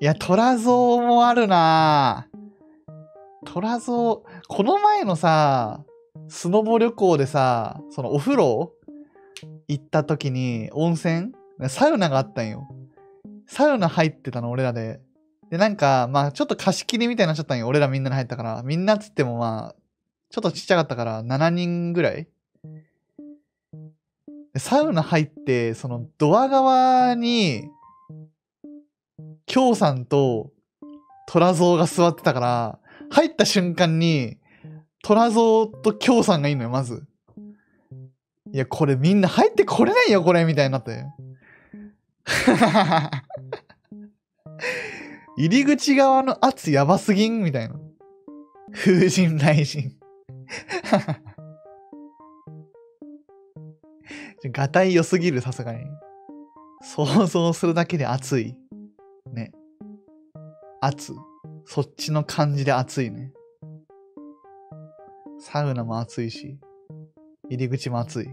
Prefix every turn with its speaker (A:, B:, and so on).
A: いや、虎像もあるな虎像、この前のさ、スノボ旅行でさ、そのお風呂行った時に温泉？サウナがあったんよ。サウナ入ってたの、俺らで。で、なんか、まあ、ちょっと貸し切りみたいになっちゃったんよ。俺らみんなで入ったから。みんなっつってもまあ、ちょっとちっちゃかったから、7人ぐらいサウナ入って、そのドア側に、京さんと虎像が座ってたから、入った瞬間に、虎像と京さんがいいのよ、まず。いや、これみんな入ってこれないよ、これ、みたいになって。入り口側の圧やばすぎん？みたいな。風神雷神。がたい良すぎる、さすがに。想像するだけで熱い。暑。そっちの感じで暑いね。サウナも暑いし、入り口も暑い。